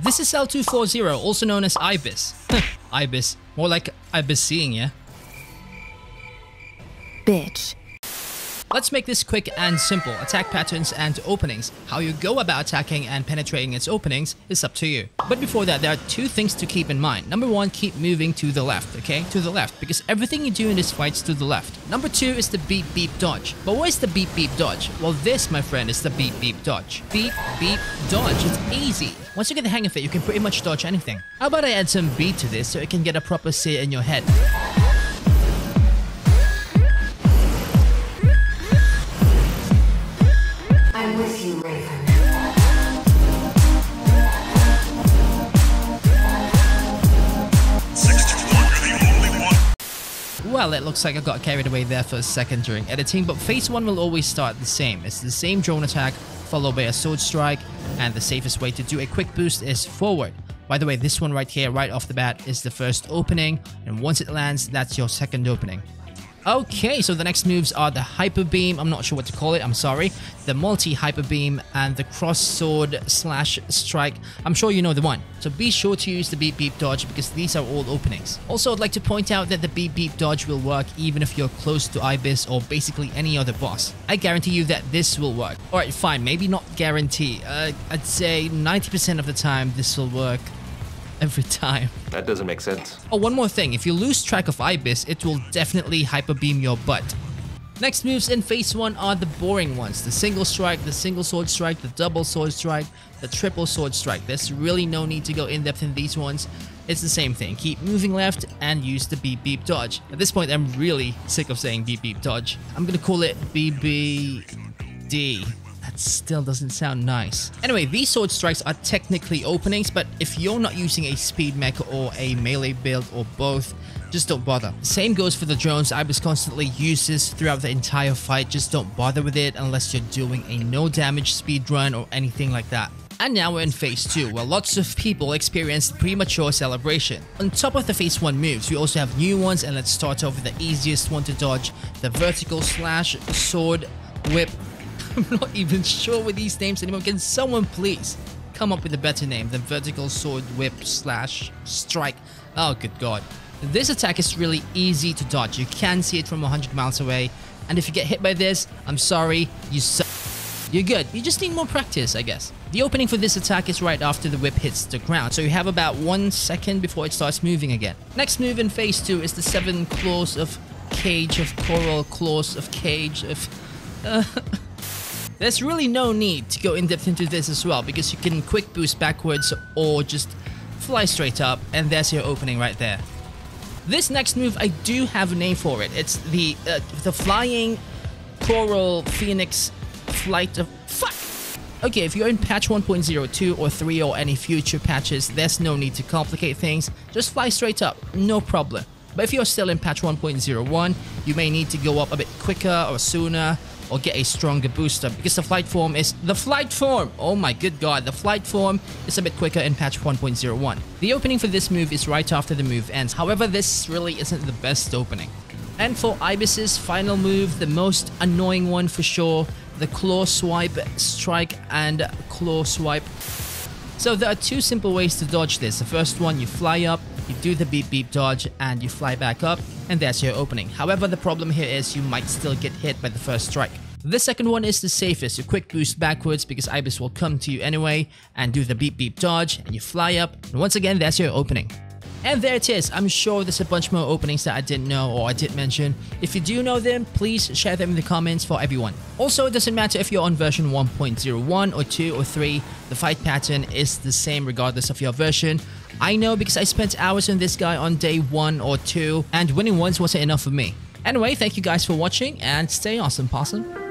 This is CEL 240, also known as Ibis. Ibis. More like Ibis seeing, yeah? Bitch. Let's make this quick and simple. Attack patterns and openings. How you go about attacking and penetrating its openings is up to you. But before that, there are two things to keep in mind. Number one, keep moving to the left, okay? To the left, because everything you do in this fight is to the left. Number two is the beep beep dodge. But what is the beep beep dodge? Well, this, my friend, is the beep beep dodge. Beep beep dodge. It's easy. Once you get the hang of it, you can pretty much dodge anything. How about I add some beat to this so it can get a proper say in your head? I'm with you, Raven. Well, it looks like I got carried away there for a second during editing, but phase 1 will always start the same. It's the same drone attack, followed by a sword strike, and the safest way to do a quick boost is forward. By the way, this one right here, right off the bat, is the first opening, and once it lands, that's your second opening. Okay, so the next moves are the Hyper Beam, I'm not sure what to call it, I'm sorry, the Multi Hyper Beam, and the Cross Sword slash Strike. I'm sure you know the one. So be sure to use the Beep Beep Dodge because these are all openings. Also, I'd like to point out that the Beep Beep Dodge will work even if you're close to Ibis or basically any other boss. I guarantee you that this will work. Alright, fine, maybe not guarantee. Uh, I'd say 90% of the time this will work every time. That doesn't make sense. Oh, one more thing. If you lose track of Ibis, it will definitely hyper beam your butt. Next moves in phase 1 are the boring ones. The single strike, the single sword strike, the double sword strike, the triple sword strike. There's really no need to go in depth in these ones. It's the same thing. Keep moving left and use the beep beep dodge. At this point, I'm really sick of saying beep beep dodge. I'm gonna call it BBD. That still doesn't sound nice. Anyway, these sword strikes are technically openings, but if you're not using a speed mech or a melee build or both, just don't bother. Same goes for the drones Ibis constantly uses throughout the entire fight, just don't bother with it unless you're doing a no damage speed run or anything like that. And now we're in phase 2, where lots of people experience premature celebration. On top of the phase 1 moves, we also have new ones and let's start off with the easiest one to dodge, the vertical slash, sword, whip. I'm not even sure with these names anymore. Can someone please come up with a better name than vertical sword, whip, slash, strike? Oh good god. This attack is really easy to dodge. You can see it from 100 miles away. And if you get hit by this, I'm sorry, you suck. You're good. You just need more practice, I guess. The opening for this attack is right after the whip hits the ground, so you have about one second before it starts moving again. Next move in phase 2 is the 7 claws of cage of coral, claws of cage of... Uh, there's really no need to go in depth into this as well, because you can quick boost backwards or just fly straight up, and there's your opening right there. This next move, I do have a name for it. It's the uh, the flying coral phoenix flight of fuck. Okay, if you're in patch 1.02 or 3 or any future patches, there's no need to complicate things. Just fly straight up, no problem. But if you're still in patch 1.01, you may need to go up a bit quicker or sooner or get a stronger booster because the flight form is the flight form. Oh my good god, the flight form is a bit quicker in patch 1.01. The opening for this move is right after the move ends. However, this really isn't the best opening. And for Ibis's final move, the most annoying one for sure, the claw swipe, strike, and claw swipe. So there are two simple ways to dodge this. The first one, you fly up, you do the beep beep dodge, and you fly back up, and there's your opening. However, the problem here is you might still get hit by the first strike. The second one is the safest. You quick boost backwards because Ibis will come to you anyway, and do the beep beep dodge, and you fly up, and once again, that's your opening. And there it is. I'm sure there's a bunch more openings that I didn't know or I didn't mention. If you do know them, please share them in the comments for everyone. Also, it doesn't matter if you're on version 1.01 or 2 or 3, the fight pattern is the same regardless of your version. I know because I spent hours on this guy on day 1 or 2, and winning once wasn't enough for me. Anyway, thank you guys for watching and stay awesome, possum.